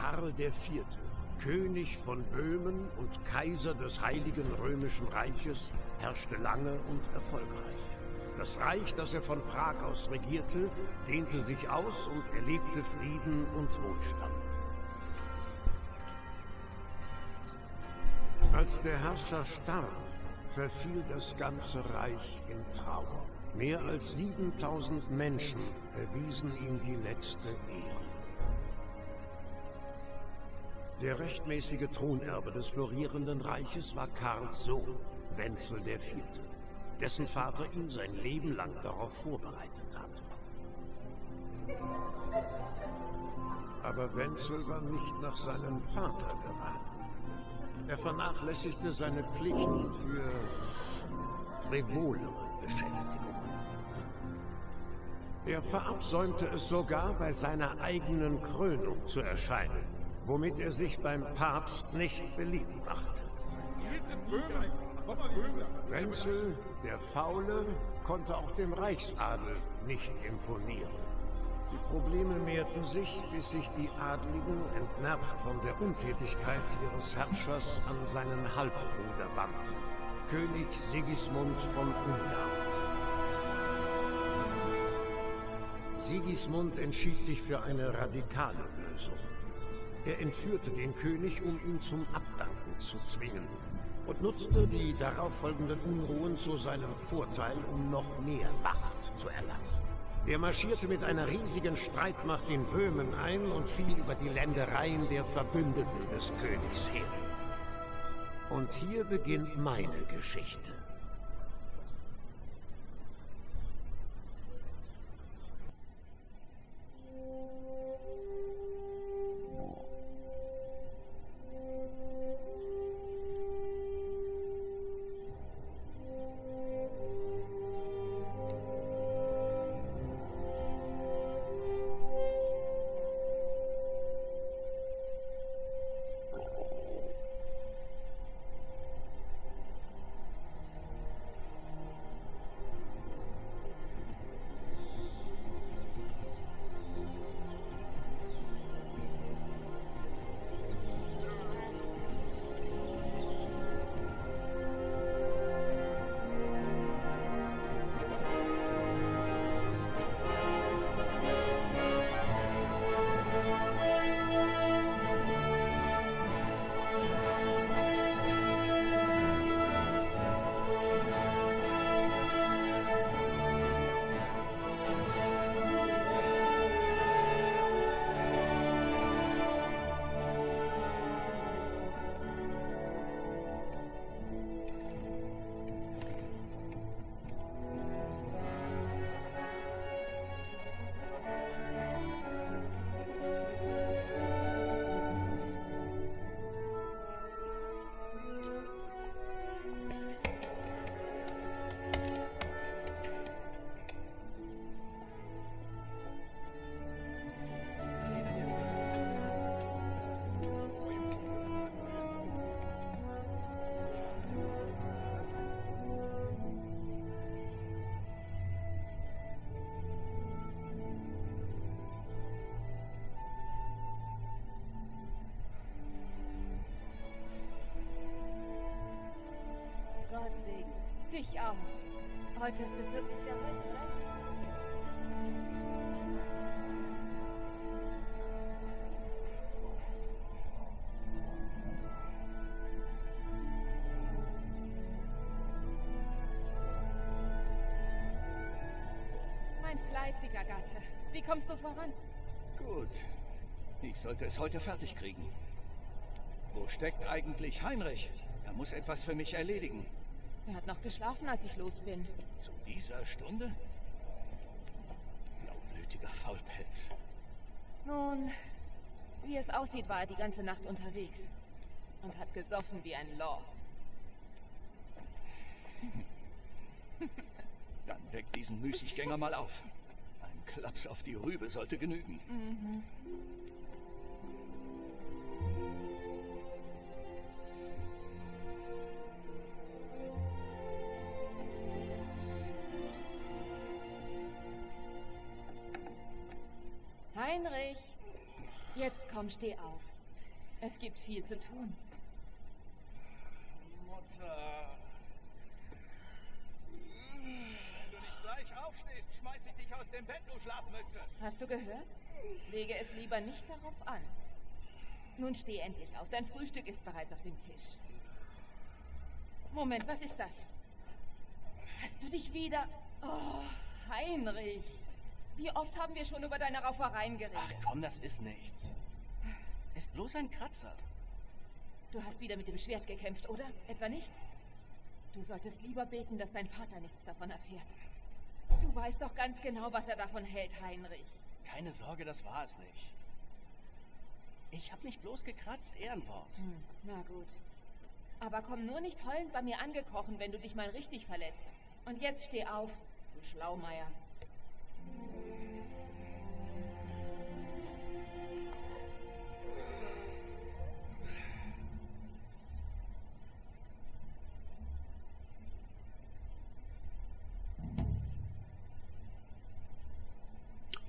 Karl IV., König von Böhmen und Kaiser des Heiligen Römischen Reiches, herrschte lange und erfolgreich. Das Reich, das er von Prag aus regierte, dehnte sich aus und erlebte Frieden und Wohlstand. Als der Herrscher starb, verfiel das ganze Reich in Trauer. Mehr als 7000 Menschen erwiesen ihm die letzte Ehre. Der rechtmäßige Thronerbe des florierenden Reiches war Karls Sohn, Wenzel IV., dessen Vater ihn sein Leben lang darauf vorbereitet hatte. Aber Wenzel war nicht nach seinem Vater geraten. Er vernachlässigte seine Pflichten für frivolere Beschäftigungen. Er verabsäumte es sogar, bei seiner eigenen Krönung zu erscheinen, womit er sich beim Papst nicht beliebt machte. Wenzel, der Faule, konnte auch dem Reichsadel nicht imponieren. Die Probleme mehrten sich, bis sich die Adligen, entnervt von der Untätigkeit ihres Herrschers, an seinen Halbbruder wandten, König Sigismund von Ungarn. Sigismund entschied sich für eine radikale Lösung. Er entführte den König, um ihn zum Abdanken zu zwingen und nutzte die darauffolgenden Unruhen zu seinem Vorteil, um noch mehr Macht zu erlangen. Er marschierte mit einer riesigen Streitmacht in Böhmen ein und fiel über die Ländereien der Verbündeten des Königs her. Und hier beginnt meine Geschichte. Dich auch. Heute ist es wirklich sehr heiß, oder? Mein fleißiger Gatte. Wie kommst du voran? Gut. Ich sollte es heute fertig kriegen. Wo steckt eigentlich Heinrich? Er muss etwas für mich erledigen. Er hat noch geschlafen, als ich los bin. Zu dieser Stunde? Blaublütiger Faulpelz. Nun, wie es aussieht, war er die ganze Nacht unterwegs. Und hat gesoffen wie ein Lord. Dann weck diesen Müßiggänger mal auf. Ein Klaps auf die Rübe sollte genügen. Mhm. Jetzt komm, steh auf. Es gibt viel zu tun. Mutter. Wenn du nicht gleich aufstehst, schmeiß ich dich aus dem Bett, du Schlafmütze. Hast du gehört? Lege es lieber nicht darauf an. Nun steh endlich auf. Dein Frühstück ist bereits auf dem Tisch. Moment, was ist das? Hast du dich wieder... Oh, Heinrich. Wie oft haben wir schon über deine Raufereien geredet? Ach komm, das ist nichts. Ist bloß ein Kratzer. Du hast wieder mit dem Schwert gekämpft, oder? Etwa nicht? Du solltest lieber beten, dass dein Vater nichts davon erfährt. Du weißt doch ganz genau, was er davon hält, Heinrich. Keine Sorge, das war es nicht. Ich hab mich bloß gekratzt, Ehrenwort. Hm, na gut. Aber komm nur nicht heulend bei mir angekrochen, wenn du dich mal richtig verletzt. Und jetzt steh auf, du Schlaumeier.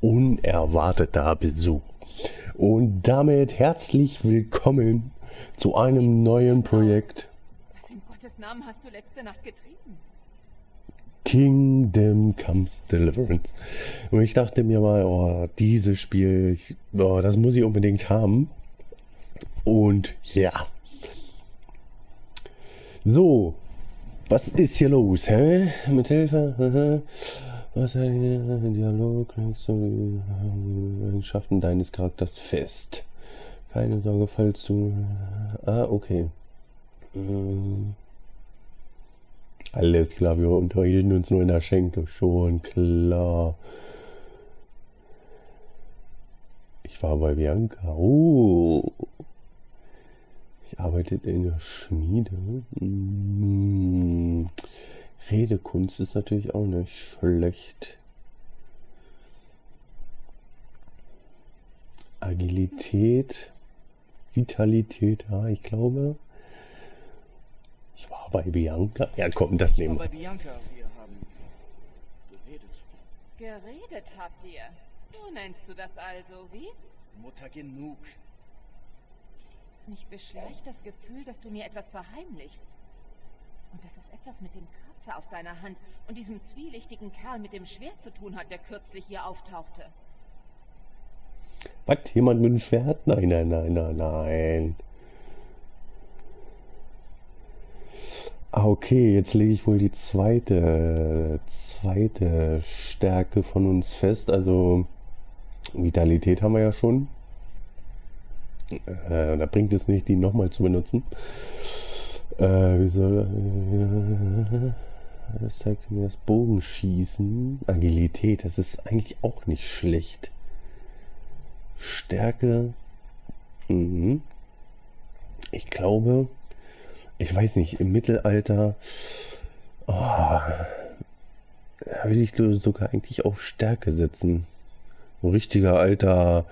Unerwarteter Besuch. Und damit herzlich willkommen zu einem neuen Projekt. Was in Gottes Namen hast du letzte Nacht getrieben? Kingdom Comes Deliverance. Und ich dachte mir mal, oh, dieses Spiel, ich, oh, das muss ich unbedingt haben. Und ja. So, was ist hier los, hä? Mit Hilfe? Was ein Dialog die Eigenschaften deines Charakters fest? Keine Sorge, falls du. Ah, okay. Ähm, alles klar, wir unterhielten uns nur in der Schenke. Schon klar. Ich war bei Bianca. Oh. Ich arbeite in der Schmiede. Hm. Redekunst ist natürlich auch nicht schlecht. Agilität, Vitalität, ja, ich glaube. Ich war bei Bianca. Ja, komm, das nehmen Ich war wir. bei Bianca, wir haben geredet. Geredet habt ihr. So nennst du das also, wie? Mutter genug. Mich beschleicht das Gefühl, dass du mir etwas verheimlichst. Und dass es etwas mit dem Kratzer auf deiner Hand und diesem zwielichtigen Kerl mit dem Schwert zu tun hat, der kürzlich hier auftauchte. Was? Jemand mit einem Schwert? Nein, nein, nein, nein, nein. Ah, okay, jetzt lege ich wohl die zweite, zweite Stärke von uns fest. Also Vitalität haben wir ja schon. Äh, da bringt es nicht, die nochmal zu benutzen. Äh, wie soll äh, das zeigt mir das Bogenschießen. Agilität, das ist eigentlich auch nicht schlecht. Stärke. Mhm. Ich glaube, ich weiß nicht, im Mittelalter oh, würde ich sogar eigentlich auf Stärke setzen. Ein richtiger alter.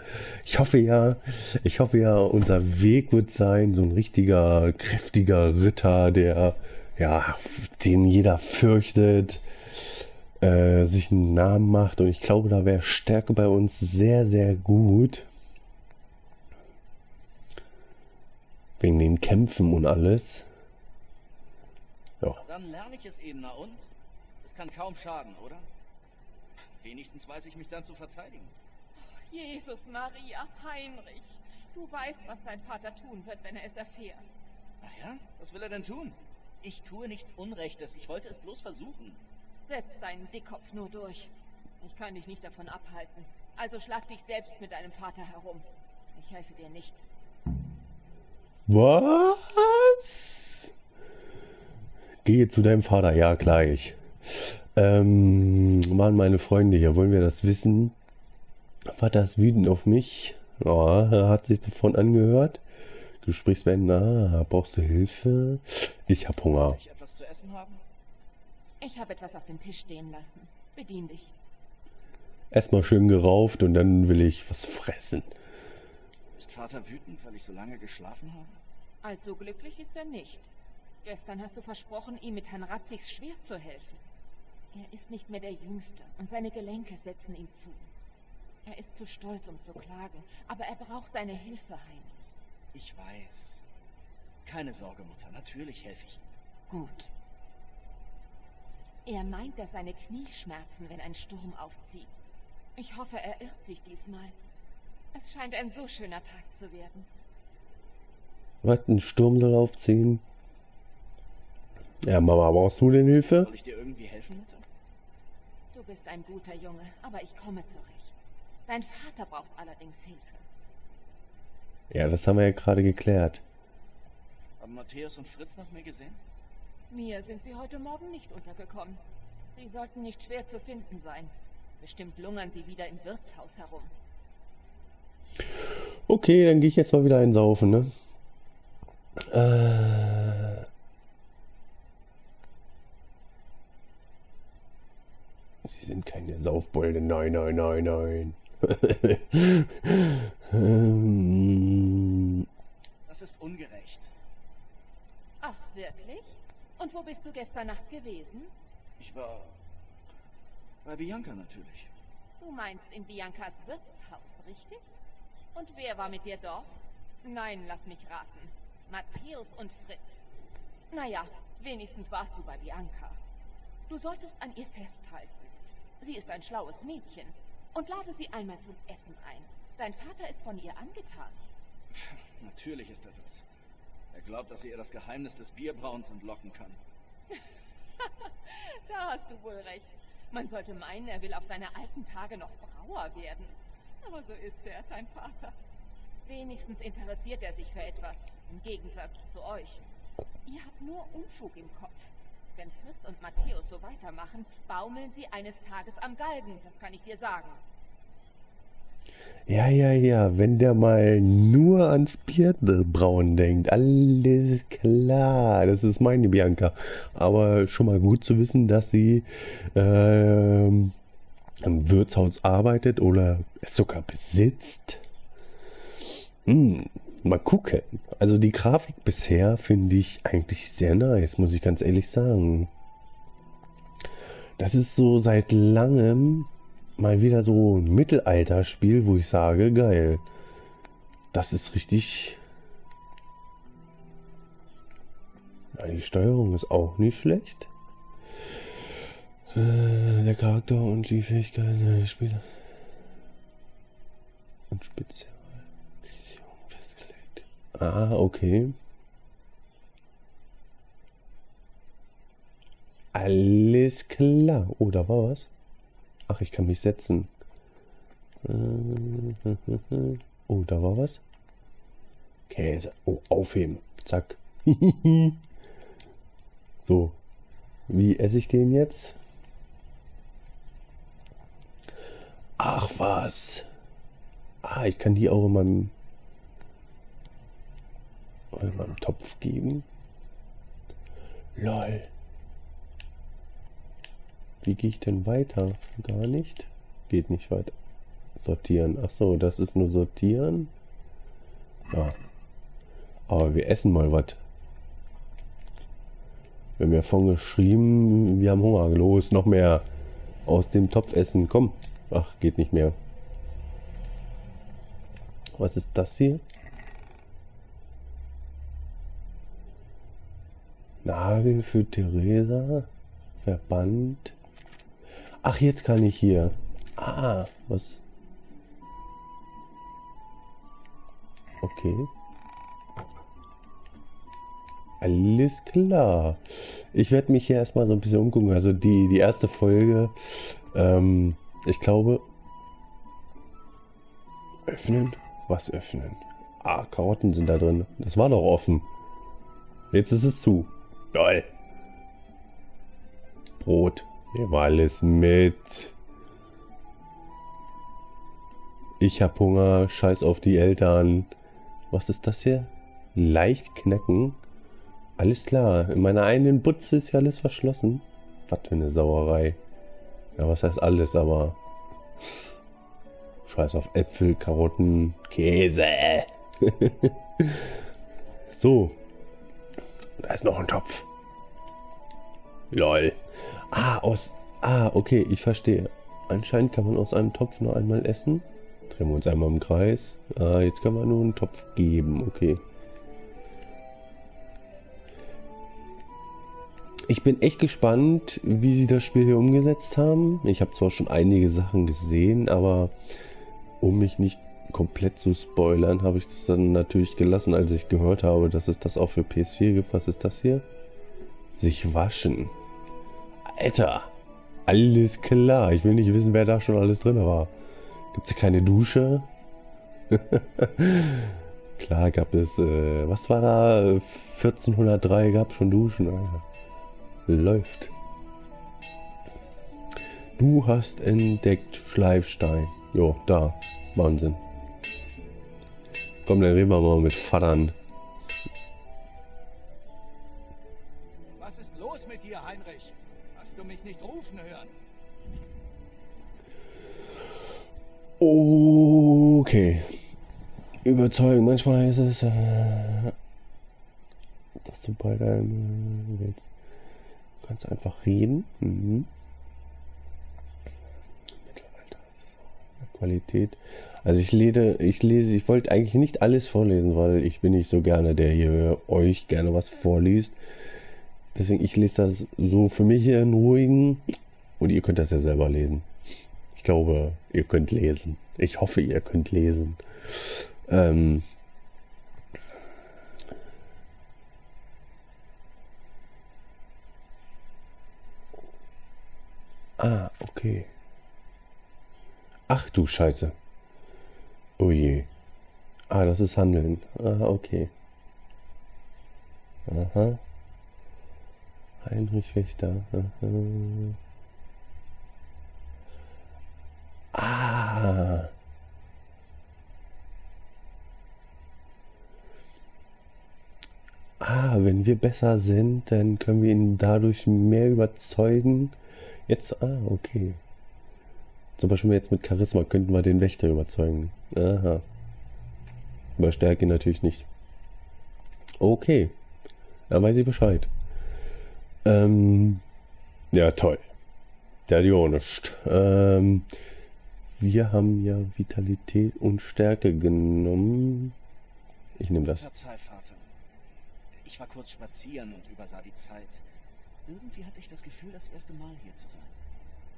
Ich hoffe ja, ich hoffe ja, unser Weg wird sein, so ein richtiger, kräftiger Ritter, der, ja, den jeder fürchtet, äh, sich einen Namen macht. Und ich glaube, da wäre Stärke bei uns sehr, sehr gut. Wegen den Kämpfen und alles. Ja. Dann lerne ich es eben, na und? Es kann kaum schaden, oder? Wenigstens weiß ich mich dann zu verteidigen. Jesus Maria, Heinrich, du weißt, was dein Vater tun wird, wenn er es erfährt. Ach ja? Was will er denn tun? Ich tue nichts Unrechtes. Ich wollte es bloß versuchen. Setz deinen Dickkopf nur durch. Ich kann dich nicht davon abhalten. Also schlag dich selbst mit deinem Vater herum. Ich helfe dir nicht. Was? Gehe zu deinem Vater, ja, gleich. Ähm, Mann, meine Freunde hier, wollen wir das wissen? Vater ist wütend auf mich. Ja, er hat sich davon angehört. Du sprichst beenden. Ah, brauchst du Hilfe? Ich hab Hunger. Ich etwas zu essen haben? Ich habe etwas auf dem Tisch stehen lassen. Bedien dich. Erstmal schön gerauft und dann will ich was fressen. Ist Vater wütend, weil ich so lange geschlafen habe? Allzu glücklich ist er nicht. Gestern hast du versprochen, ihm mit Herrn Ratzigs Schwert zu helfen. Er ist nicht mehr der Jüngste und seine Gelenke setzen ihm zu. Er ist zu stolz, um zu klagen, aber er braucht deine Hilfe, Heinrich. Ich weiß. Keine Sorge, Mutter. Natürlich helfe ich ihm. Gut. Er meint, dass seine Knie schmerzen, wenn ein Sturm aufzieht. Ich hoffe, er irrt sich diesmal. Es scheint ein so schöner Tag zu werden. Was, ein Sturm soll aufziehen? Ja, Mama, brauchst du denn Hilfe? Soll ich dir irgendwie helfen, Mutter? Du bist ein guter Junge, aber ich komme zurecht. Dein Vater braucht allerdings Hilfe. Ja, das haben wir ja gerade geklärt. Haben Matthäus und Fritz nach mir gesehen? Mir sind sie heute Morgen nicht untergekommen. Sie sollten nicht schwer zu finden sein. Bestimmt lungern sie wieder im Wirtshaus herum. Okay, dann gehe ich jetzt mal wieder einsaufen, ne? Äh... Sie sind keine Saufbolde, nein, nein, nein, nein. ähm, Das ist ungerecht. Ach, wirklich? Und wo bist du gestern Nacht gewesen? Ich war bei Bianca natürlich. Du meinst in Biancas Wirtshaus, richtig? Und wer war mit dir dort? Nein, lass mich raten. Matthäus und Fritz. Naja, wenigstens warst du bei Bianca. Du solltest an ihr festhalten. Sie ist ein schlaues Mädchen. Und lade sie einmal zum Essen ein. Dein Vater ist von ihr angetan. Natürlich ist er das. Er glaubt, dass er ihr das Geheimnis des Bierbrauens entlocken kann. Da hast du wohl recht. Man sollte meinen, er will auf seine alten Tage noch Brauer werden. Aber so ist er, dein Vater. Wenigstens interessiert er sich für etwas, im Gegensatz zu euch. Ihr habt nur Unfug im Kopf. Wenn Fritz und Matthäus so weitermachen, baumeln sie eines Tages am Galgen, das kann ich dir sagen. Ja, ja, ja, wenn der mal nur ans Bierbrauen denkt, alles klar, das ist meine Bianca. Aber schon mal gut zu wissen, dass sie ähm, im Wirtshaus arbeitet oder es sogar besitzt. Hm, mal gucken. Also die Grafik bisher finde ich eigentlich sehr nice, muss ich ganz ehrlich sagen. Das ist so seit langem mal wieder so ein Mittelalterspiel, wo ich sage, geil. Das ist richtig. Ja, die Steuerung ist auch nicht schlecht. Äh, der Charakter und die Fähigkeiten der Spieler. Und Spezial. Ah, okay. Alles klar. Oh, da war was. Ach, ich kann mich setzen. Oh, da war was. Käse. Oh, aufheben. Zack. so. Wie esse ich den jetzt? Ach was. Ah, ich kann die auch in meinem, in meinem Topf geben. Lol. Wie gehe ich denn weiter? Gar nicht? Geht nicht weiter. Sortieren. Ach so, das ist nur sortieren. Ja. Aber wir essen mal was. Wir haben ja von geschrieben, wir haben Hunger. Los, noch mehr aus dem Topf essen. Komm. Ach, geht nicht mehr. Was ist das hier? Nagel für Theresa. Verband. Ach, jetzt kann ich hier. Ah, was? Okay. Alles klar. Ich werde mich hier erstmal so ein bisschen umgucken. Also die, die erste Folge, ähm, ich glaube, öffnen? Was öffnen? Ah, Karotten sind da drin. Das war doch offen. Jetzt ist es zu. Lol. Brot. Nehmen wir alles mit. Ich hab Hunger. Scheiß auf die Eltern. Was ist das hier? Leicht knacken. Alles klar. In meiner eigenen Butze ist ja alles verschlossen. Was für eine Sauerei. Ja, was heißt alles, aber... Scheiß auf Äpfel, Karotten, Käse. so. Da ist noch ein Topf. Lol. Ah, aus... Ah, okay, ich verstehe. Anscheinend kann man aus einem Topf nur einmal essen. Drehen wir uns einmal im Kreis. Ah, jetzt können wir nur einen Topf geben. Okay. Ich bin echt gespannt, wie sie das Spiel hier umgesetzt haben. Ich habe zwar schon einige Sachen gesehen, aber um mich nicht komplett zu spoilern, habe ich das dann natürlich gelassen, als ich gehört habe, dass es das auch für PS4 gibt. Was ist das hier? Sich waschen. Alter, alles klar. Ich will nicht wissen, wer da schon alles drin war. Gibt es keine Dusche? klar gab es, äh, was war da? 1403 gab schon Duschen. Alter. Läuft. Du hast entdeckt Schleifstein. Jo, da. Wahnsinn. Komm, dann reden wir mal mit Vatern. Was ist los mit dir, Heinrich? Hast du mich nicht rufen hören? Okay. Überzeugen. Manchmal ist es, äh, dass du bei deinem willst. Du kannst einfach reden. Mhm. Mittelalter ist es auch. Qualität. Also ich lese, ich lese, ich wollte eigentlich nicht alles vorlesen, weil ich bin nicht so gerne der hier euch gerne was vorliest. Deswegen, ich lese das so für mich hier in ruhigen und ihr könnt das ja selber lesen. Ich glaube, ihr könnt lesen. Ich hoffe, ihr könnt lesen. Ähm, ah, okay. Ach du Scheiße. Oh je. Ah, das ist Handeln. Ah, okay. Aha. Heinrich Wächter. Aha. Ah. Ah, wenn wir besser sind, dann können wir ihn dadurch mehr überzeugen. Jetzt, ah, okay. Zum Beispiel jetzt mit Charisma könnten wir den Wächter überzeugen. Aha. Über Stärke natürlich nicht. Okay. Dann weiß ich Bescheid. Ähm, ja, toll. Der hat ja nichts. Ähm, wir haben ja Vitalität und Stärke genommen. Ich nehme das. Verzeih, Vater. Ich war kurz spazieren und übersah die Zeit. Irgendwie hatte ich das Gefühl, das erste Mal hier zu sein.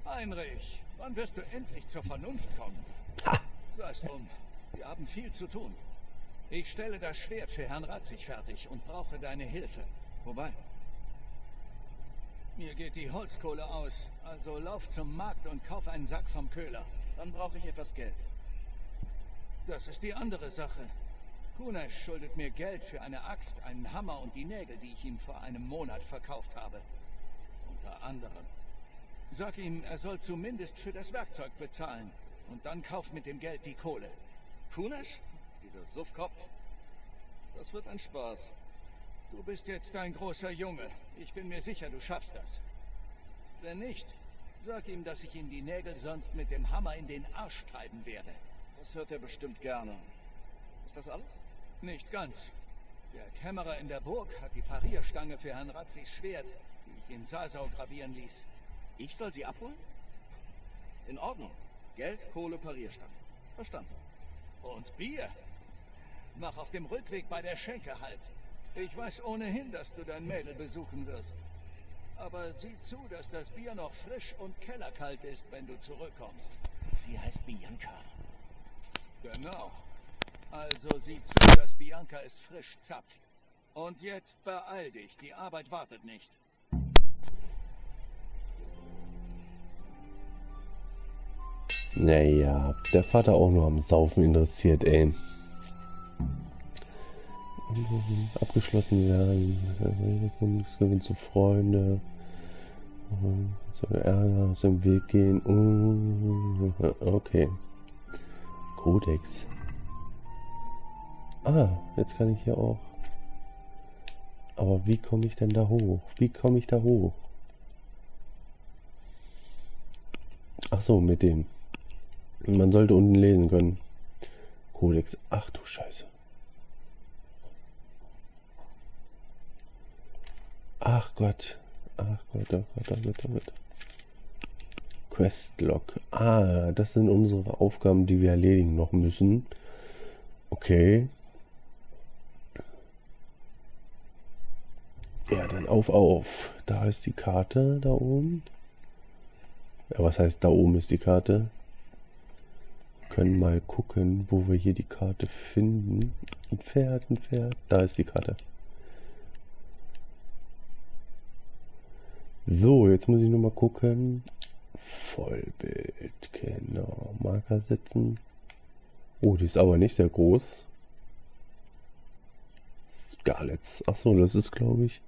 Heinrich, wann wirst du endlich zur Vernunft kommen? Ha. Sei es drum. Wir haben viel zu tun. Ich stelle das Schwert für Herrn Ratzig fertig und brauche deine Hilfe. Wobei, Mir geht die Holzkohle aus, also lauf zum Markt und kauf einen Sack vom Köhler. dann brauche ich etwas Geld. Das ist die andere Sache. Kunesh schuldet mir Geld für eine Axt, einen Hammer und die Nägel, die ich ihm vor einem Monat verkauft habe. Unter anderem. Sag ihm, er soll zumindest für das Werkzeug bezahlen. Und dann kauf mit dem Geld die Kohle. Kunesh? Dieser Suffkopf? Das wird ein Spaß. Du bist jetzt ein großer Junge. Ich bin mir sicher, du schaffst das. Wenn nicht, sag ihm, dass ich ihm die Nägel sonst mit dem Hammer in den Arsch treiben werde. Das hört er bestimmt gerne. Ist das alles? Nicht ganz. Der Kämmerer in der Burg hat die Parierstange für Herrn Ratzigs Schwert, die ich in Sasau gravieren ließ. Ich soll sie abholen? In Ordnung. Geld, Kohle, Parierstange. Verstanden. Und Bier? Mach auf dem Rückweg bei der Schenke halt. Ich weiß ohnehin, dass du dein Mädel besuchen wirst. Aber sieh zu, dass das Bier noch frisch und kellerkalt ist, wenn du zurückkommst. Sie heißt Bianca. Genau. Also sieh zu, dass Bianca es frisch zapft. Und jetzt beeil dich, die Arbeit wartet nicht. Naja, der Vater auch nur am Saufen interessiert, ey. Abgeschlossen werden, Gewinn zu Freunde. Soll Ärger aus dem Weg gehen. Uh, Okay. Kodex. Ah, jetzt kann ich hier auch. Aber wie komme ich denn da hoch? Wie komme ich da hoch? Ach so, mit dem. Man sollte unten lesen können. Kodex. Ach du Scheiße. Ach Gott. Ach Gott, oh Gott, oh Gott, oh Gott. Questlog. Ah, das sind unsere Aufgaben, die wir erledigen noch müssen. Okay. Ja, dann auf, auf. Da ist die Karte, da oben. Ja, was heißt, da oben ist die Karte? Können mal gucken, wo wir hier die Karte finden. Ein Pferd, ein Pferd. Da ist die Karte. So, jetzt muss ich nur mal gucken. Vollbild, genau. Marker setzen. Oh, die ist aber nicht sehr groß. Scarlets. Achso, das ist, glaube ich.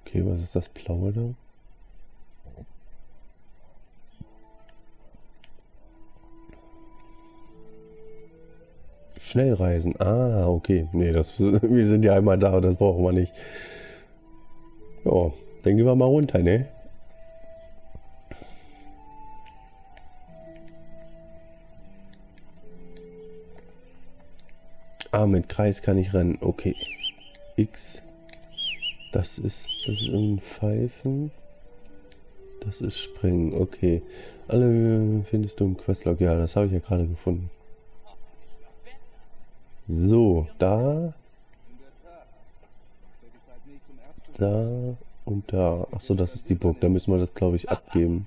Okay, was ist das Blaue da? Schnellreisen. Ah, okay. Nee, das, wir sind ja einmal da, das brauchen wir nicht. Ja, dann gehen wir mal runter, ne? Ah, mit Kreis kann ich rennen. Okay. X. Das ist, das ist ein Pfeifen. Das ist Springen. Okay. Alle findest du im Questlog. Ja, das habe ich ja gerade gefunden. So, da, da und da. Achso, das ist die Burg. Da müssen wir das, glaube ich, abgeben.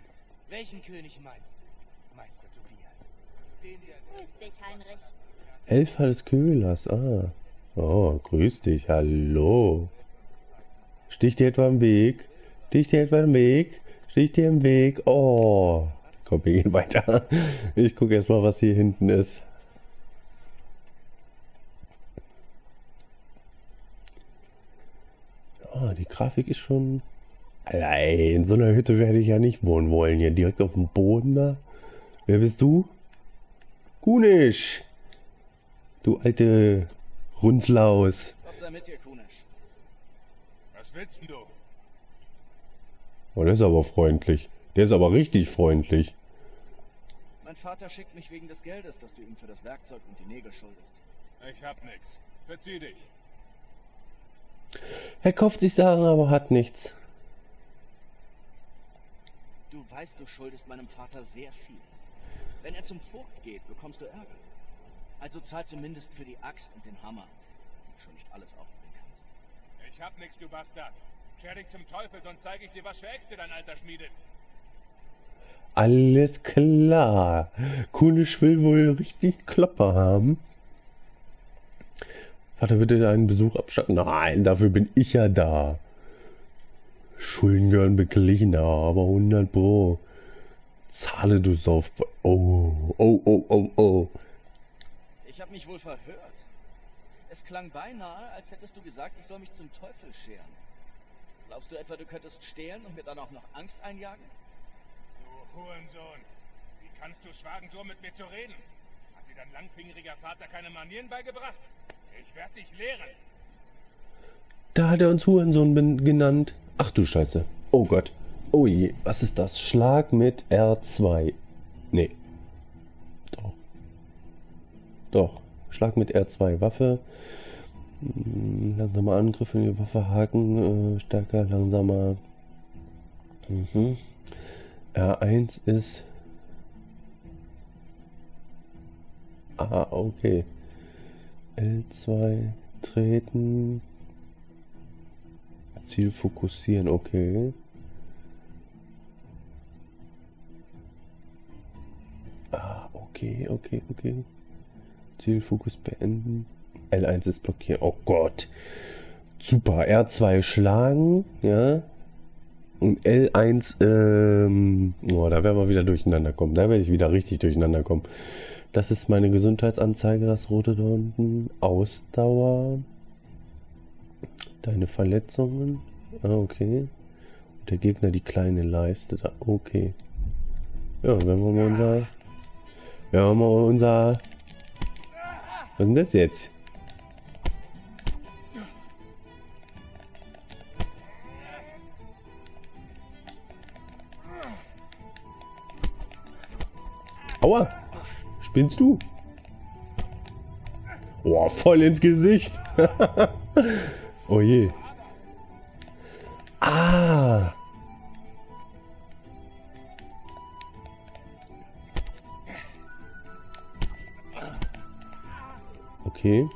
Welchen König meinst du, Meister Tobias? Den Grüß dich, Heinrich. Helfer des Köhlers. Ah. Oh, grüß dich. Hallo. Sticht dir etwa im Weg? Sticht dir etwa im Weg? Sticht dir im Weg? Oh. Komm, wir gehen weiter. Ich gucke erstmal, was hier hinten ist. Ah, die Grafik ist schon... Allein, in so einer Hütte werde ich ja nicht wohnen wollen. Hier direkt auf dem Boden da. Wer bist du? Kunisch. Du alte Runzlaus. Gott sei mit dir, Kunesch. Was willst denn du? Oh, der ist aber freundlich. Der ist aber richtig freundlich. Mein Vater schickt mich wegen des Geldes, das du ihm für das Werkzeug und die Nägel schuldest. Ich hab nix. Verzieh dich. Er kauft sich Sachen, aber hat nichts. Du weißt, du schuldest meinem Vater sehr viel. Wenn er zum Vogt geht, bekommst du Ärger. Also zahl zumindest für die Axt und den Hammer, wenn du schon nicht alles aufbringen kannst. Ich hab nix, du Bastard. Scher dich zum Teufel, sonst zeige ich dir, was für Äxte dein Alter schmiedet. Alles klar. Kunisch will wohl richtig Klopper haben. Vater, bitte einen Besuch abstatten. Nein, dafür bin ich ja da. Schulden gehören beglichen, aber 100 Pro. Zahle du Sauf... Oh, oh, oh, oh, oh. Ich habe mich wohl verhört. Es klang beinahe, als hättest du gesagt, ich soll mich zum Teufel scheren. Glaubst du etwa, du könntest stehlen und mir dann auch noch Angst einjagen? Du Hurensohn. Wie kannst du es wagen, so mit mir zu reden? Hat dir dein langfingeriger Vater keine Manieren beigebracht? Ich werde dich lehren. Da hat er uns Hurensohn genannt. Ach du Scheiße. Oh Gott. Oh je, was ist das? Schlag mit R2. Nee. Doch. Doch. Schlag mit R2. Waffe. Hm, langsamer Angriff in die Waffe haken. Äh, stärker, langsamer. Mhm. R1 ist. Ah, okay. L2 treten. Ziel fokussieren, okay. Ah, okay, okay, okay. Zielfokus beenden. L1 ist blockiert. Oh Gott. Super. R2 schlagen, ja. Und L1, ähm, oh, da werden wir wieder durcheinander kommen. Da werde ich wieder richtig durcheinander kommen. Das ist meine Gesundheitsanzeige, das rote da unten. Ausdauer. Deine Verletzungen. Ah, okay. Und der Gegner die kleine Leiste da. Okay. Ja, wenn wir mal unser... Wenn wir mal unser... Was ist denn das jetzt? Aua! Spinnst du? Boah, voll ins Gesicht. oh je. Ah. Okay.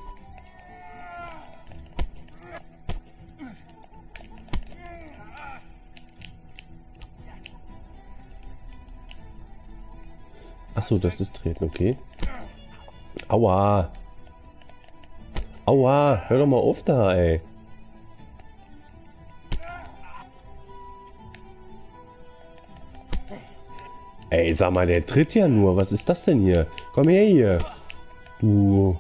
Achso, das ist Treten, okay. Aua. Aua, hör doch mal auf da, ey. Ey, sag mal, der tritt ja nur. Was ist das denn hier? Komm her hier. Du.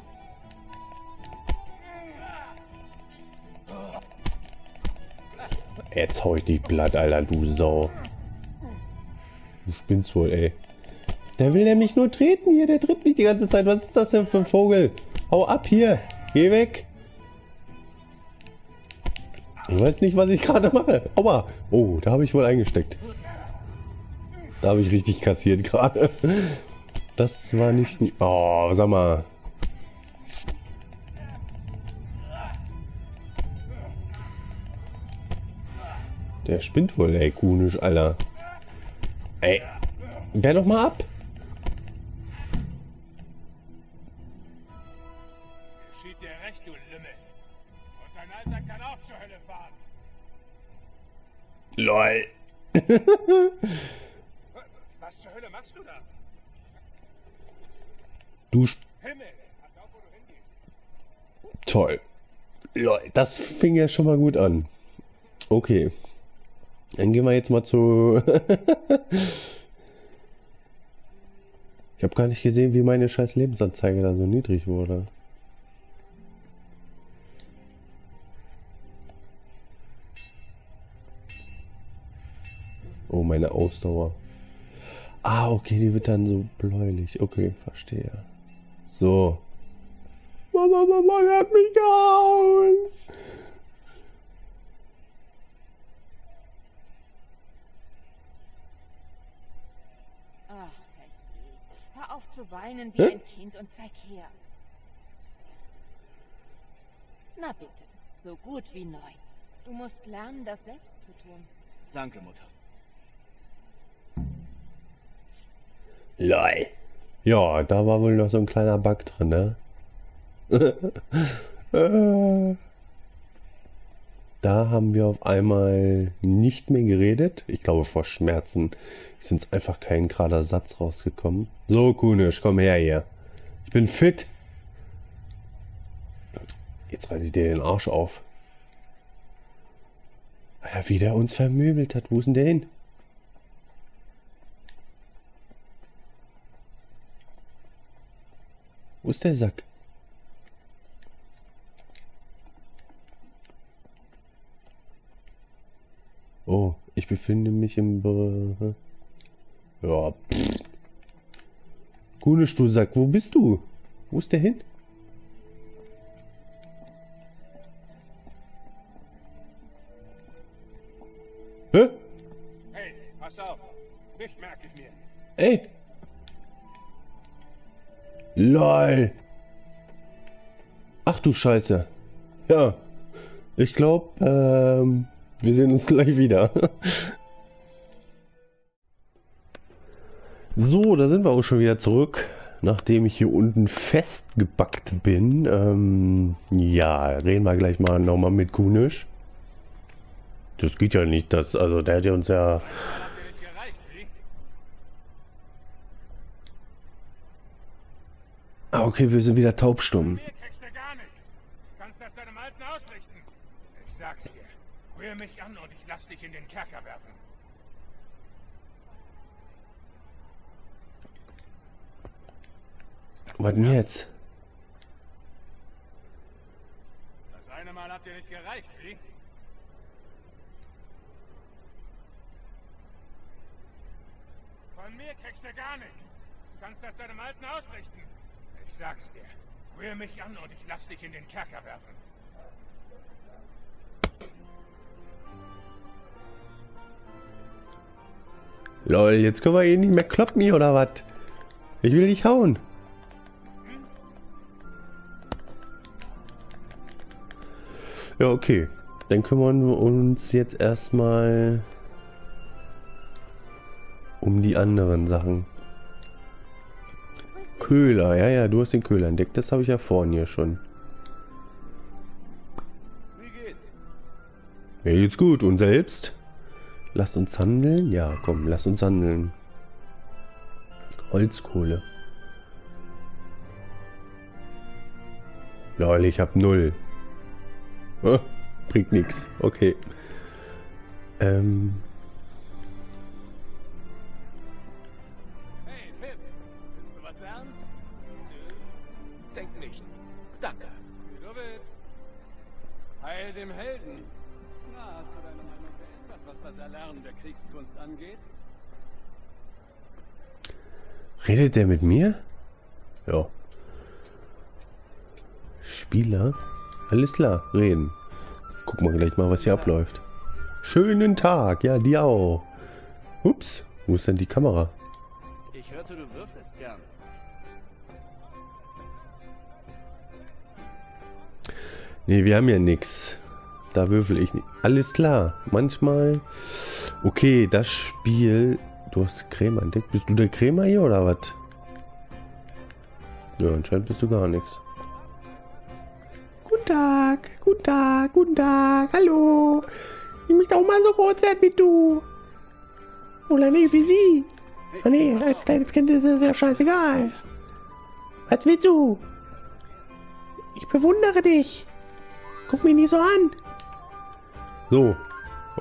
Jetzt hau ich dich platt, Alter, du Sau. Du spinnst wohl, ey. Der will nämlich nur treten hier. Der tritt mich die ganze Zeit. Was ist das denn für ein Vogel? Hau ab hier. Geh weg. Ich weiß nicht, was ich gerade mache. Aua. Oh, da habe ich wohl eingesteckt. Da habe ich richtig kassiert gerade. Das war nicht... Oh, sag mal. Der spinnt wohl, ey, Kunisch, Alter. Ey, wer doch mal ab. LOL. Was zur Hölle machst du da? Du... Himmel! Pass auf, wo du hingehst. Toll. LOL, das fing ja schon mal gut an. Okay. Dann gehen wir jetzt mal zu... ich habe gar nicht gesehen, wie meine scheiß Lebensanzeige da so niedrig wurde. Meine Ausdauer. Ah, okay, die wird dann so bläulich. Okay, verstehe. So. Mama, Mama, hat mich gehauen. Herrje. Hör auf zu weinen wie Hä? ein Kind und zeig her. Na bitte, so gut wie neu. Du musst lernen, das selbst zu tun. Danke, Mutter. Lol. Ja, da war wohl noch so ein kleiner Bug drin, ne? Da haben wir auf einmal nicht mehr geredet. Ich glaube, vor Schmerzen ist uns einfach kein gerader Satz rausgekommen. So, Kunisch, komm her hier. Ich bin fit. Jetzt reiße ich dir den Arsch auf. Weil er wieder uns vermöbelt hat. Wo ist denn der hin? Wo ist der Sack? Oh, ich befinde mich im... Be ja, pff. Kunisch, du Sack, wo bist du? Wo ist der hin? Hä? Hey, pass auf. Dich merke ich mir. Ey! LOL! Ach du Scheiße. Ja. Ich glaube, ähm, wir sehen uns gleich wieder. so, da sind wir auch schon wieder zurück. Nachdem ich hier unten festgebackt bin. Ähm, ja, reden wir gleich mal nochmal mit Kunisch. Das geht ja nicht, das, also der hat ja uns ja Hat dir nicht gereicht, wie? Ah, okay, wir sind wieder taubstumm. Mir kriegst du gar nichts. Du kannst das deinem Alten ausrichten. Ich sag's dir. Rühr mich an und ich lass dich in den Kerker werfen. Was denn jetzt? Das eine Mal hat dir nicht gereicht, wie? Von mir kriegst du gar nichts. Du kannst das deinem Alten ausrichten. Ich sag's dir. Rühr mich an und ich lass dich in den Kerker werfen. Lol, jetzt können wir ihn nicht mehr kloppen hier oder was? Ich will dich hauen. Ja, okay. Dann kümmern wir uns jetzt erstmal um die anderen Sachen. Köhler. Ja, ja, du hast den Köhler entdeckt. Das habe ich ja vorhin hier schon. Wie geht's? Ja, jetzt gut. Und selbst? Lass uns handeln? Ja, komm, lass uns handeln. Holzkohle. Lol, ich hab null. Oh, bringt nix. Okay. Ähm. Erlernen der Kriegskunst angeht? Redet der mit mir? Ja. Spieler? Alles klar, reden. Gucken wir gleich mal, was hier abläuft. Schönen Tag, ja, dir auch. Ups, wo ist denn die Kamera? Ich hörte, du würfelst gern. Nee, wir haben ja nix. Da würfel ich nicht. Alles klar. Manchmal. Okay, das Spiel. Du hast Krämer entdeckt. Bist du der Krämer hier oder was? Ja, anscheinend bist du gar nichts. Guten Tag, guten Tag, guten Tag, hallo. Ich möchte auch mal so groß werden wie du. Oder nicht wie sie. Ah nee, als kleines Kind ist es ja scheißegal. Was willst du? Ich bewundere dich. Guck mich nicht so an. So.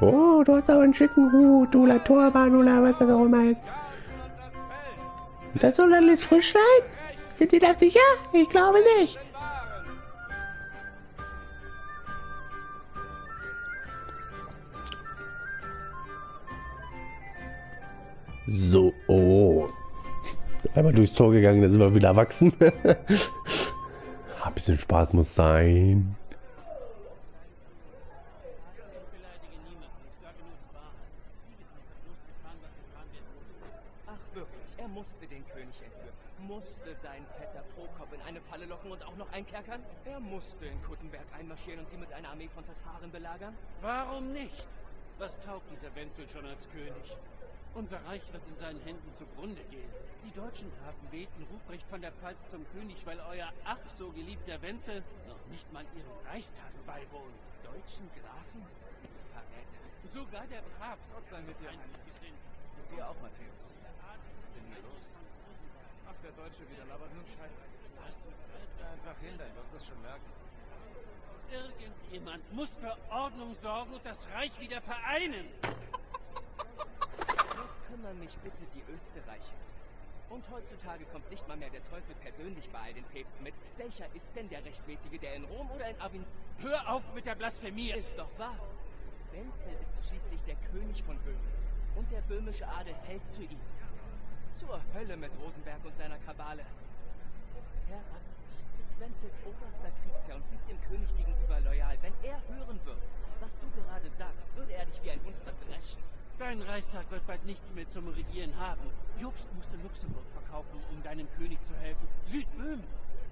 Oh, du hast aber einen schicken Hut oder Turban oder was das auch immer ist. Das soll alles frisch sein? Sind die da sicher? Ich glaube nicht. So, oh. Einmal durchs Tor gegangen, dann sind wir wieder erwachsen. Ein bisschen Spaß muss sein. Ach wirklich, er musste den König entführen. Musste seinen Vetter Prokop in eine Falle locken und auch noch einkerkern? Er musste in Kuttenberg einmarschieren und sie mit einer Armee von Tataren belagern? Warum nicht? Was taugt dieser Wenzel schon als König? Unser Reich wird in seinen Händen zugrunde gehen. Die deutschen Grafen wählten Ruprecht von der Pfalz zum König, weil euer ach so geliebter Wenzel noch nicht mal ihrem Reichstag beiwohnt. Deutschen Grafen? Diese Verräter. Sogar der Papst sei mit dir einig gesinnt. Mit dir auch, Matthäus. Was ist denn hier los? Ach, der Deutsche wieder labert nun Scheiße. Was? Einfach hin, dann wirst du es schon merken. Irgendjemand muss für Ordnung sorgen und das Reich wieder vereinen. Was kümmern mich bitte die Österreicher? Und heutzutage kommt nicht mal mehr der Teufel persönlich bei all den Päpsten mit. Welcher ist denn der Rechtmäßige, der in Rom oder in Avignon Hör auf mit der Blasphemie. ist doch wahr? Wenzel ist schließlich der König von Böhmen. Und der böhmische Adel hält zu ihm. Zur Hölle mit Rosenberg und seiner Kabale. Herr Ratzig ist Wenzels oberster Kriegsherr und blieb dem König gegenüber loyal. Wenn er hören würde, was du gerade sagst, würde er dich wie ein Hund verdreschen. Dein Reichstag wird bald nichts mehr zum Regieren haben. Jobst musste Luxemburg verkaufen, um deinem König zu helfen. Südböhmen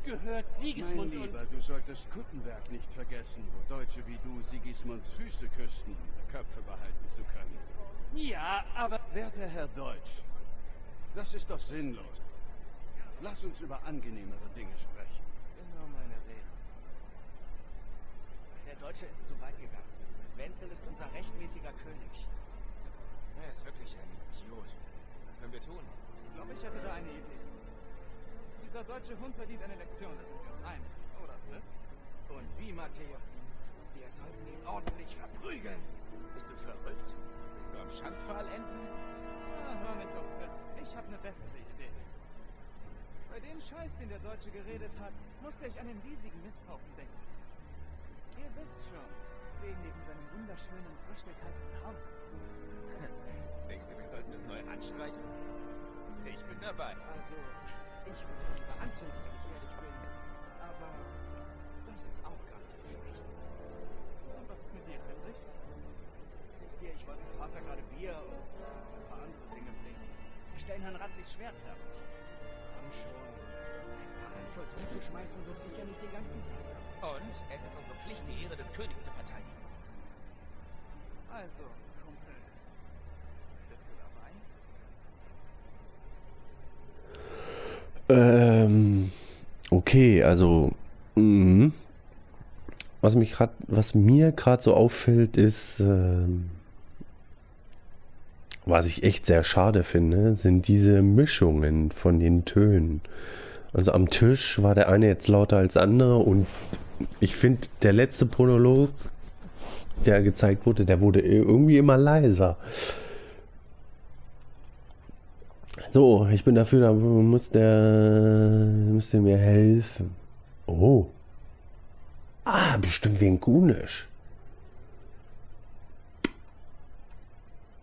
gehört Mein Sigismund und... Lieber, du solltest Kuttenberg nicht vergessen, wo Deutsche wie du Sigismunds Füße küssten, um Köpfe behalten zu können. Ja, aber... Werter Herr Deutsch, das ist doch sinnlos. Lass uns über angenehmere Dinge sprechen. Genau meine Rede. Der Deutsche ist zu weit gegangen. Wenzel ist unser rechtmäßiger König. Er ist wirklich ein Idiot. Was können wir tun? Ich glaube, ich hätte da eine Idee. Dieser deutsche Hund verdient eine Lektion, da sind wir uns einig. Oder, Fritz? Und wie, Matthäus? Wir sollten ihn ordentlich verprügeln. Bist du verrückt? Willst du am Schandpfahl enden? Ah, hör mich doch, Fritz. Ich habe eine bessere Idee. Bei dem Scheiß, den der Deutsche geredet hat, musste ich an den riesigen Misthaufen denken. Ihr wisst schon, den neben seinem wunderschönen, frisch gekalkten Haus. Denkst du, wir sollten es neu anstreichen? Ich bin dabei. Also, ich würde es lieber anzünden, wenn ich ehrlich bin. Aber das ist auch gar nicht so schlecht. Und was ist mit dir, Heinrich? Wisst ihr, ich wollte Vater gerade Bier und ein paar andere Dinge bringen. Wir stellen Herrn Ratzigs Schwert fertig. Komm schon. Eine Handvoll zuzuschmeißen wird sicher nicht den ganzen Tag. Und es ist unsere Pflicht, die Ehre des Königs zu verteidigen. Also, Kumpel. Bist du dabei? Okay, also mh. was mich gerade, was mir gerade so auffällt, ist, ähm, was ich echt sehr schade finde, sind diese Mischungen von den Tönen. Also am Tisch war der eine jetzt lauter als andere und ich finde, der letzte Prolog, der gezeigt wurde, der wurde irgendwie immer leiser. So, ich bin dafür, da muss der, müsst ihr mir helfen. Oh. Ah, bestimmt wegen Kunisch.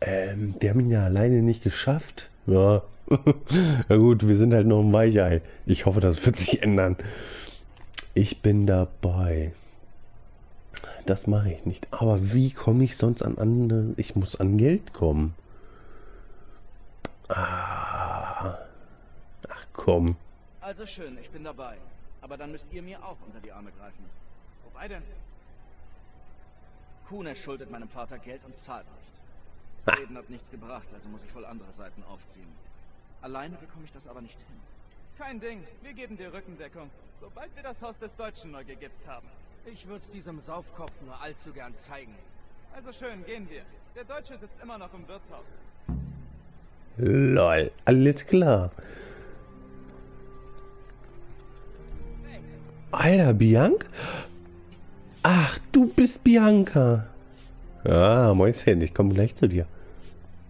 Ähm, die haben ihn ja alleine nicht geschafft. Ja. ja gut, wir sind halt noch ein Weichei. Ich hoffe, das wird sich ändern. Ich bin dabei. Das mache ich nicht. Aber wie komme ich sonst an andere? Ich muss an Geld kommen. Ah. Ach komm. Also schön, ich bin dabei. Aber dann müsst ihr mir auch unter die Arme greifen. Wobei denn? Kuhne schuldet meinem Vater Geld und zahlt nicht. Reden hat nichts gebracht, also muss ich wohl andere Seiten aufziehen. Alleine bekomme ich das aber nicht hin. Kein Ding, wir geben dir Rückendeckung, sobald wir das Haus des Deutschen neu gegipst haben. Ich würde es diesem Saufkopf nur allzu gern zeigen. Also schön, gehen wir. Der Deutsche sitzt immer noch im Wirtshaus. Lol, alles klar. Alter, Bianca? Ach, du bist Bianca. Ah, Mäuschen, ich komme gleich zu dir.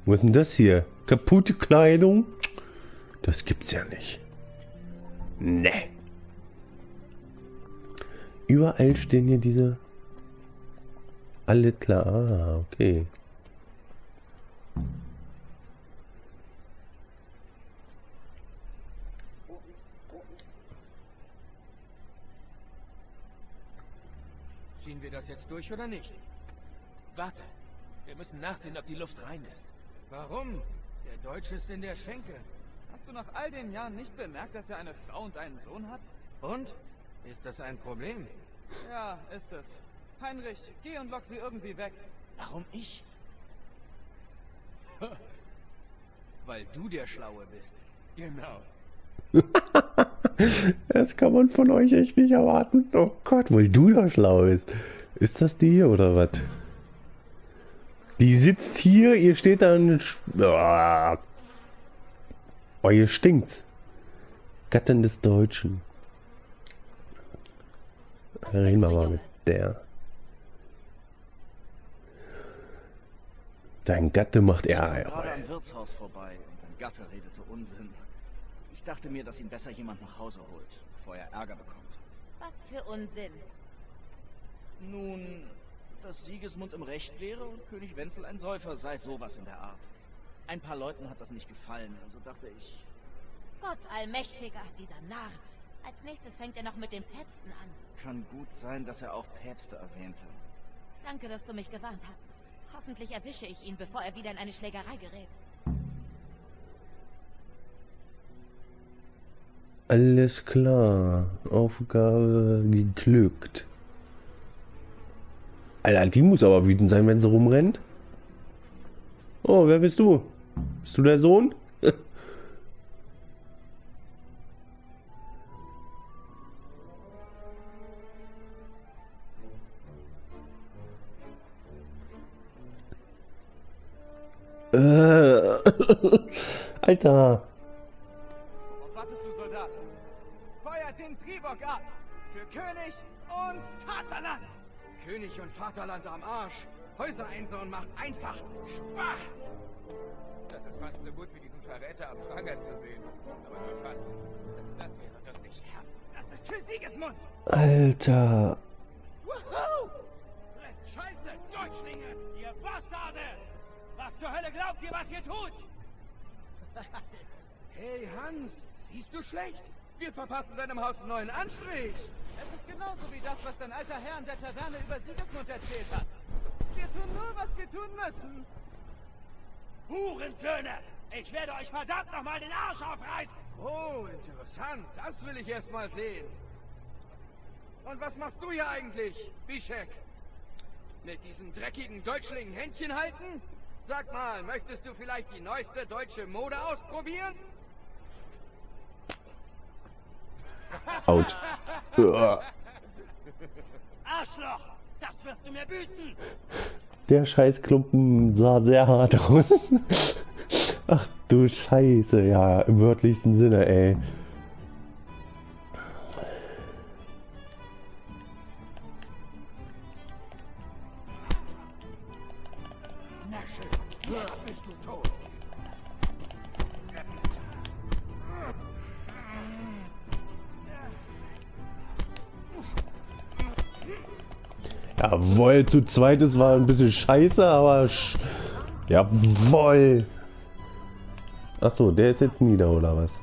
Was ist denn das hier? Kaputte Kleidung? Das gibt's ja nicht. Ne. Überall stehen hier diese... Alles klar, ah, okay. Ziehen wir das jetzt durch oder nicht? Warte. Wir müssen nachsehen, ob die Luft rein ist. Warum? Der Deutsche ist in der Schenke. Hast du nach all den Jahren nicht bemerkt, dass er eine Frau und einen Sohn hat? Und? Ist das ein Problem? Ja, ist es. Heinrich, geh und lock sie irgendwie weg. Warum ich? Weil du der Schlaue bist. Genau. das kann man von euch echt nicht erwarten. Oh Gott, weil du da schlau bist. Ist das die hier oder was? Die sitzt hier, ihr steht dann. Oh, ihr stinkt's. Gattin des Deutschen. Reden wir mal mit der. Dein Gatte macht Ich Ärger. gerade am Wirtshaus vorbei und dein Gatte redete Unsinn. Ich dachte mir, dass ihn besser jemand nach Hause holt, bevor er Ärger bekommt. Was für Unsinn. Nun, dass Sigismund im Recht wäre und König Wenzel ein Säufer sei sowas in der Art. Ein paar Leuten hat das nicht gefallen, also dachte ich, Gott allmächtiger, dieser Narr. Als nächstes fängt er noch mit den Päpsten an. kann gut sein, dass er auch Päpste erwähnte. Danke, dass du mich gewarnt hast. Hoffentlich erwische ich ihn, bevor er wieder in eine Schlägerei gerät. Alles klar. Aufgabe geglückt. Alter, die muss aber wütend sein, wenn sie rumrennt. Oh, wer bist du? Bist du der Sohn? äh, Alter. König und Vaterland am Arsch. Häuser einsauen macht einfach Spaß. Das ist fast so gut wie diesen Verräter am Pranger zu sehen. Aber nur fast. Also das wäre wirklich herb. Das ist für Sigismund! Alter. Woohoo! Fresst Scheiße, Deutschlinge, ihr Bastarde! Was zur Hölle glaubt ihr, was ihr tut? Hey Hans, siehst du schlecht? Wir verpassen deinem Haus einen neuen Anstrich. Es ist genauso wie das, was dein alter Herr in der Taverne über Sigismund erzählt hat. Wir tun nur, was wir tun müssen. Hurensöhne! Ich werde euch verdammt nochmal den Arsch aufreißen! Oh, interessant. Das will ich erst mal sehen. Und was machst du hier eigentlich, Bischek? Mit diesen dreckigen Deutschlingen Händchen halten? Sag mal, möchtest du vielleicht die neueste deutsche Mode ausprobieren? Autsch. Uah. Arschloch! Das wirst du mir büßen! Der Scheißklumpen sah sehr hart aus. Ach du Scheiße, ja, im wörtlichsten Sinne, ey. Na schön, jetzt bist du tot. Jawohl, zu zweit, das war ein bisschen scheiße, aber... Sch Jawohl. Achso, der ist jetzt nieder, oder was?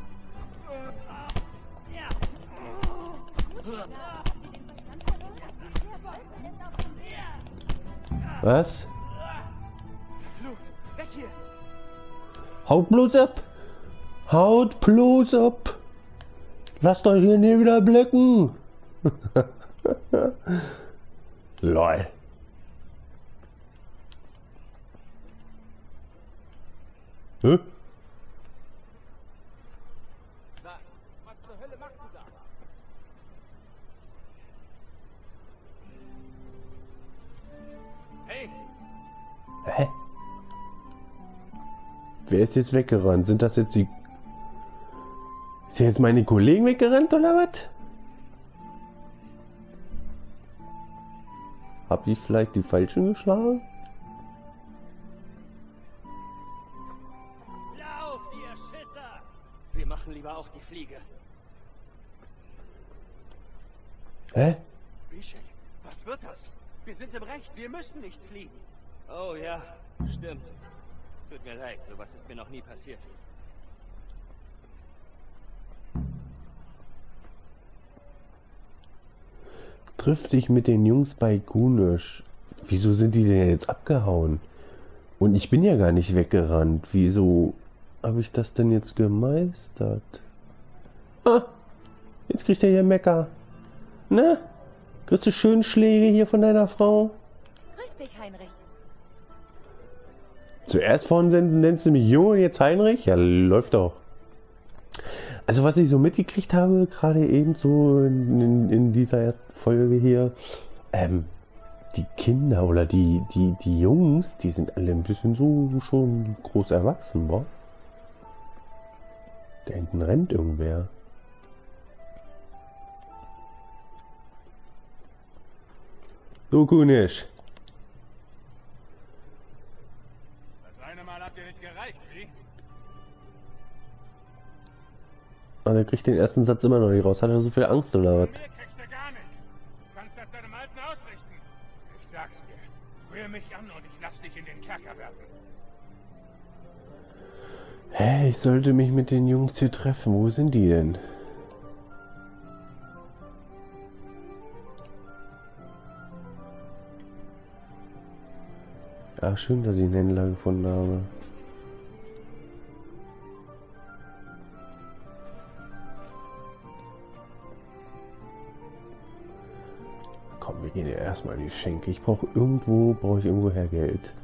Was? Haut bloß ab! Haut bloß ab! Lasst euch hier nie wieder blicken! Lol. Hä? Na, was zur Hölle machst du da? Hey, Hä? Wer ist jetzt weggerannt? Sind das jetzt die... Sind jetzt meine Kollegen weggerannt oder was? Hab ich vielleicht die Falschen geschlagen? lauf, ihr Schisser! Wir machen lieber auch die Fliege. Hä? Bischek, Was wird das? Wir sind im Recht, wir müssen nicht fliegen. Oh ja, stimmt. Tut mir leid, sowas ist mir noch nie passiert. Triff dich mit den Jungs bei Gunisch. Wieso sind die denn jetzt abgehauen? Und ich bin ja gar nicht weggerannt. Wieso habe ich das denn jetzt gemeistert? Ah, jetzt kriegt er hier Mecker. Ne? Kriegst du schön Schläge hier von deiner Frau? Grüß dich, Heinrich. Zuerst vorhin senden, nennst du mich Junge, jetzt Heinrich? Ja, läuft doch. Also was ich so mitgekriegt habe, gerade eben so in, in, in dieser Folge hier, ähm, die Kinder oder die, die, die Jungs, die sind alle ein bisschen so schon groß erwachsen, wa? Da hinten rennt irgendwer. So, Kunisch. Ah, der kriegt den ersten Satz immer noch nicht raus. Hat er so viel Angst oder was? Hä, ich sollte mich mit den Jungs hier treffen. Wo sind die denn? Ach, schön, dass ich einen Händler gefunden habe. Gehen ja erstmal die Schenke. Ich brauche irgendwo, brauche ich irgendwoher Geld.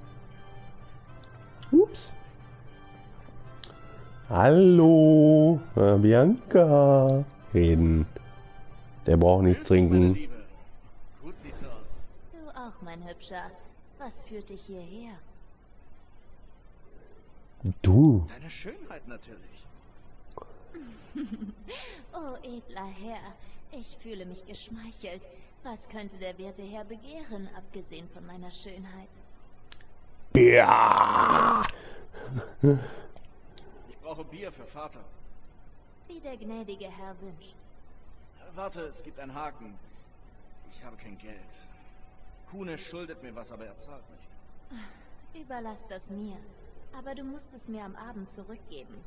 Ups. Hallo, äh, Bianca. Reden. Der braucht nichts trinken. Gut siehst du aus. Du auch, mein Hübscher. Was führt dich hierher? Du. Deine Schönheit natürlich. Oh, edler Herr, ich fühle mich geschmeichelt. Was könnte der werte Herr begehren, abgesehen von meiner Schönheit? Ja. Ich brauche Bier für Vater. Wie der gnädige Herr wünscht. Warte, es gibt einen Haken. Ich habe kein Geld. Kuhne schuldet mir was, aber er zahlt nicht. Überlass das mir. Aber du musst es mir am Abend zurückgeben.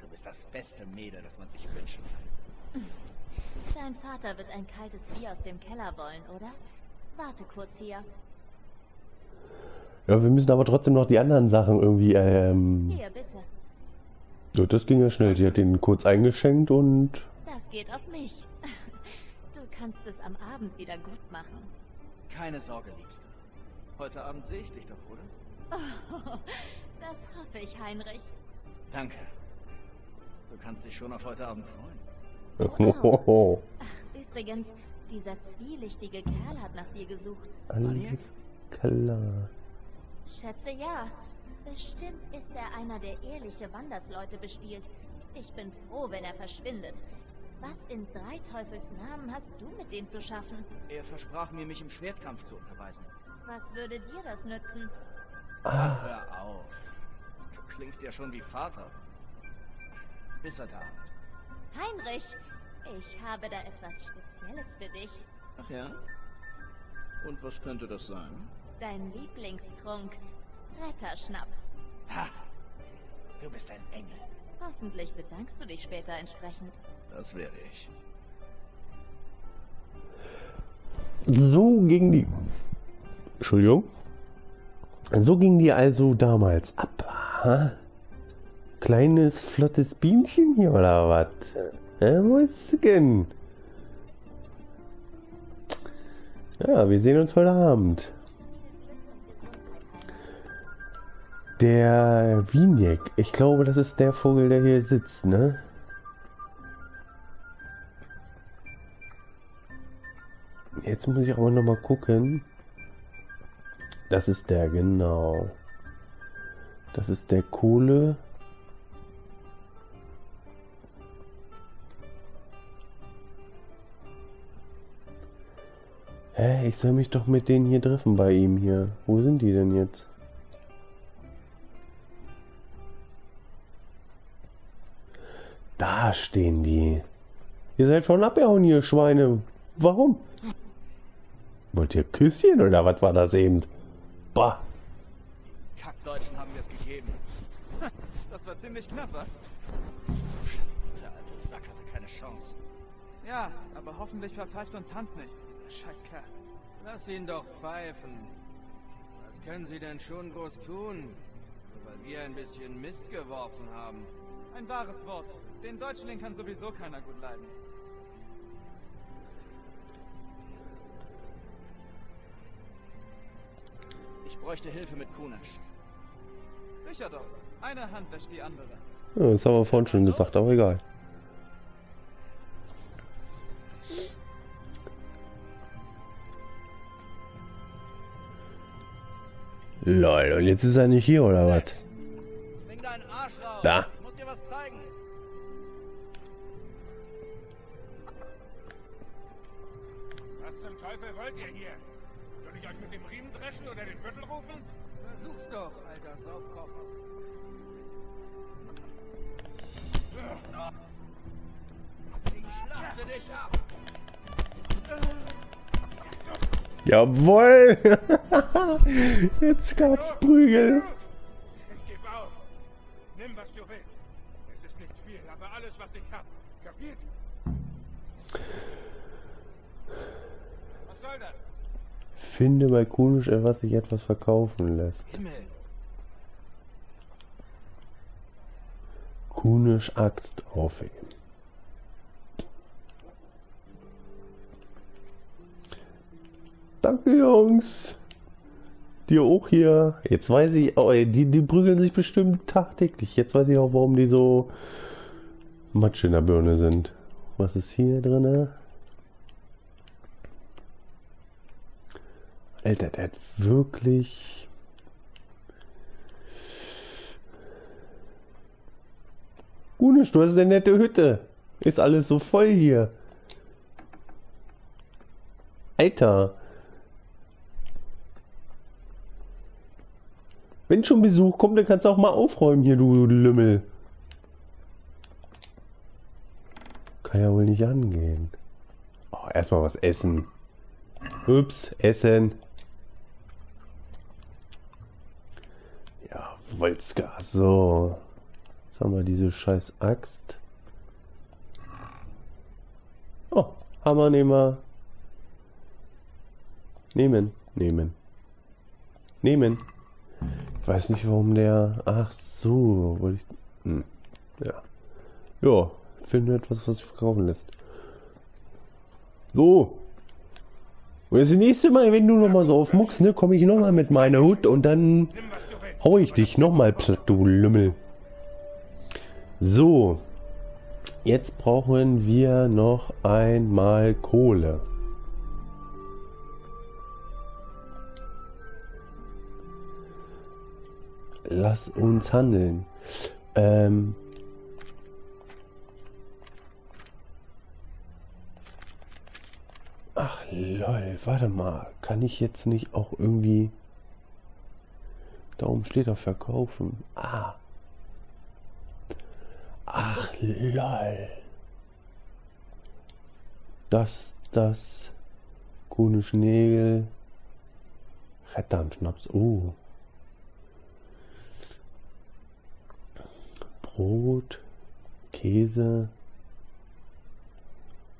Du bist das beste Mädel, das man sich wünschen kann. Dein Vater wird ein kaltes Bier aus dem Keller wollen, oder? Warte kurz hier. Ja, wir müssen aber trotzdem noch die anderen Sachen irgendwie, ähm... Hier, bitte. Ja, das ging ja schnell. Sie hat den kurz eingeschenkt und... Das geht auf mich. Du kannst es am Abend wieder gut machen. Keine Sorge, Liebste. Heute Abend sehe ich dich doch, oder? Oh, das hoffe ich, Heinrich. Danke. Du kannst dich schon auf heute Abend freuen. Wow. Ach, übrigens, dieser zwielichtige Kerl hat nach dir gesucht. Alles klar. Schätze ja. Bestimmt ist er einer, der ehrliche Wandersleute bestiehlt. Ich bin froh, wenn er verschwindet. Was in drei Teufels Namen hast du mit dem zu schaffen? Er versprach mir, mich im Schwertkampf zu unterweisen. Was würde dir das nützen? Ach, hör auf. Du klingst ja schon wie Vater. Bis heute Abend. Heinrich, ich habe da etwas Spezielles für dich. Ach ja? Und was könnte das sein? Dein Lieblingstrunk. Retterschnaps. Ha! Du bist ein Engel. Hoffentlich bedankst du dich später entsprechend. Das werde ich. So ging die. Entschuldigung. So ging die also damals ab. Ha? Kleines, flottes Bienchen hier oder was? Ja, Mäuschen. Ja, wir sehen uns heute Abend. Der Wienek. Ich glaube, das ist der Vogel, der hier sitzt, ne? Jetzt muss ich aber noch mal gucken. Das ist der, genau. Das ist der Kohle. Hä, ich soll mich doch mit denen hier treffen bei ihm hier. Wo sind die denn jetzt? Da stehen die. Ihr seid schon abgehauen, ihr Schweine. Warum? Wollt ihr Küsschen oder was war das eben? Bah. Diesen Kackdeutschen haben wir es gegeben. Das war ziemlich knapp, was? Der alte Sack hatte keine Chance. Ja, aber hoffentlich verpfeift uns Hans nicht, dieser Scheißkerl. Lass ihn doch pfeifen. Was können sie denn schon groß tun? Nur weil wir ein bisschen Mist geworfen haben. Ein wahres Wort. Den Deutschling kann sowieso keiner gut leiden. Ich bräuchte Hilfe mit Kunesch. Sicher doch. Eine Hand wäscht die andere. Ja, das haben wir vorhin schon gesagt, aber egal. Lol, und jetzt ist er nicht hier, oder was? Schwing deinen Arsch raus. Da. Ich muss dir was zeigen. Was zum Teufel wollt ihr hier? Soll ich euch mit dem Riemen dreschen oder den Büttel rufen? Versuch's doch, alter Saufkopf. Ich schlachte dich ab. Jawohl! Jetzt gab's Prügel. Ich gebe auf. Nimm, was du willst. Es ist nicht viel, aber alles, was ich hab. Kapiert? Was soll das? Finde bei Kunisch etwas sich etwas verkaufen lässt. Himmel. Kunisch Axt aufheben. Danke, Jungs. Dir auch hier. Jetzt weiß ich, oh, die, die prügeln sich bestimmt tagtäglich. Jetzt weiß ich auch, warum die so Matsch in der Birne sind. Was ist hier drin? Alter, der hat wirklich... Gunisch, du hast eine nette Hütte. Ist alles so voll hier. Alter. Wenn schon Besuch kommt, dann kannst du auch mal aufräumen hier, du Lümmel. Kann ja wohl nicht angehen. Oh, erstmal was essen. Ups, essen. Ja, Wolzka, so. Jetzt haben wir diese scheiß Axt. Oh, Hammer nehmen. Nehmen, nehmen. Nehmen. Weiß nicht, warum der... Ach so, wollte ich... Hm. Ja. Ja, finde etwas, was sich verkaufen lässt. So. Und das nächste Mal, wenn du nochmal so auf Mucks, ne, komme ich nochmal mit meiner Hut und dann hau ich dich nochmal platt, du Lümmel. So. Jetzt brauchen wir noch einmal Kohle. Lass uns handeln. Ähm, Ach lol, warte mal. Kann ich jetzt nicht auch irgendwie... Da oben steht auf Verkaufen. Ah. Ach lol. Das, das. Grüne Schnägel. Retternschnaps. Oh. Brot. Käse.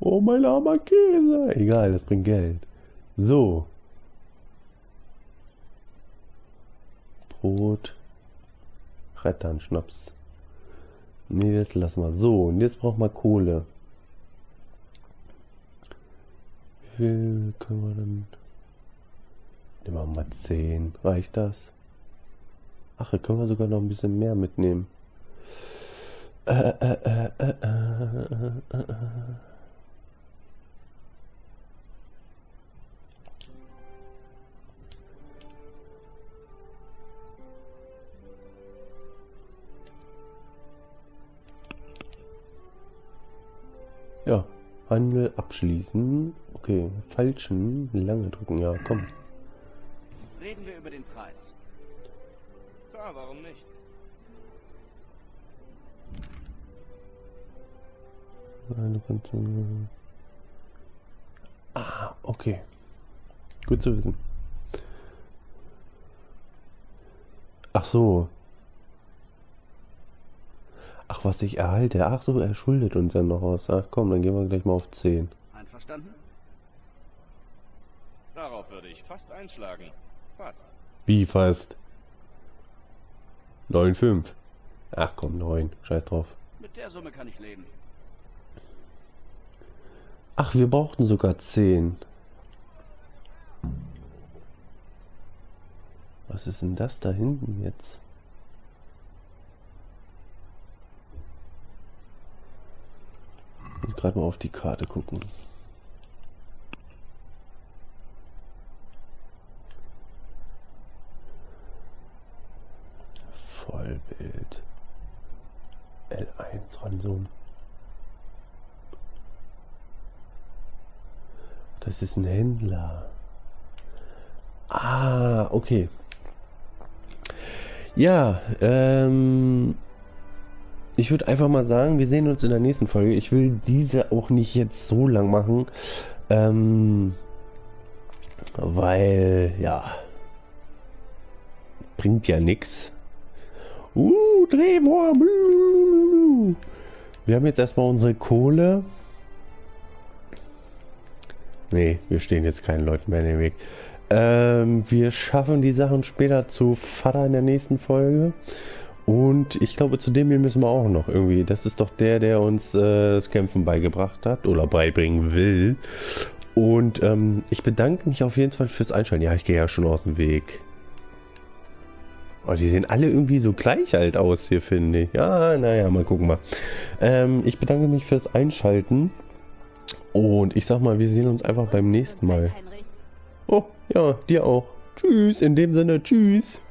Oh, mein armer Käse. Egal, das bringt Geld. So. Brot. Rettern, Schnaps. Nee, das lassen wir. So, und jetzt brauchen wir Kohle. Wie viel können wir dann... Nehmen wir mal 10. Reicht das? Ach, hier können wir sogar noch ein bisschen mehr mitnehmen. Äh, äh, äh. Ja, Handel abschließen. Okay, falschen, lange drücken, ja, komm. Reden wir über den Preis. Klar, warum nicht? Ah, okay. Gut zu wissen. Ach so, Ach, was ich erhalte. Ach so, er schuldet uns ja noch was. Ach komm, dann gehen wir gleich mal auf 10. Einverstanden? Darauf würde ich fast einschlagen. Fast. Wie fast? 9,5. Ach komm, 9. Scheiß drauf. Mit der Summe kann ich leben. Ach, wir brauchten sogar 10. Was ist denn das da hinten jetzt? Ich muss gerade mal auf die Karte gucken. Vollbild. L1 Ransom. Das ist ein Händler. Ah, okay. Ja, ähm, ich würde einfach mal sagen, wir sehen uns in der nächsten Folge. Ich will diese auch nicht jetzt so lang machen. Ähm, weil, ja, bringt ja nichts. Uh, Drehwurm. Wir haben jetzt erstmal unsere Kohle. Nee, wir stehen jetzt keinen Leuten mehr in den Weg. Ähm, wir schaffen die Sachen später zu Vater in der nächsten Folge. Und ich glaube, zu dem hier müssen wir auch noch irgendwie. Das ist doch der, der uns äh, das Kämpfen beigebracht hat oder beibringen will. Und ähm, ich bedanke mich auf jeden Fall fürs Einschalten. Ja, ich gehe ja schon aus dem Weg. Oh, die sehen alle irgendwie so gleich alt aus hier, finde ich. Ja, naja, mal gucken mal. Ähm, ich bedanke mich fürs Einschalten. Und ich sag mal, wir sehen uns einfach beim nächsten Mal. Oh, ja, dir auch. Tschüss, in dem Sinne, tschüss.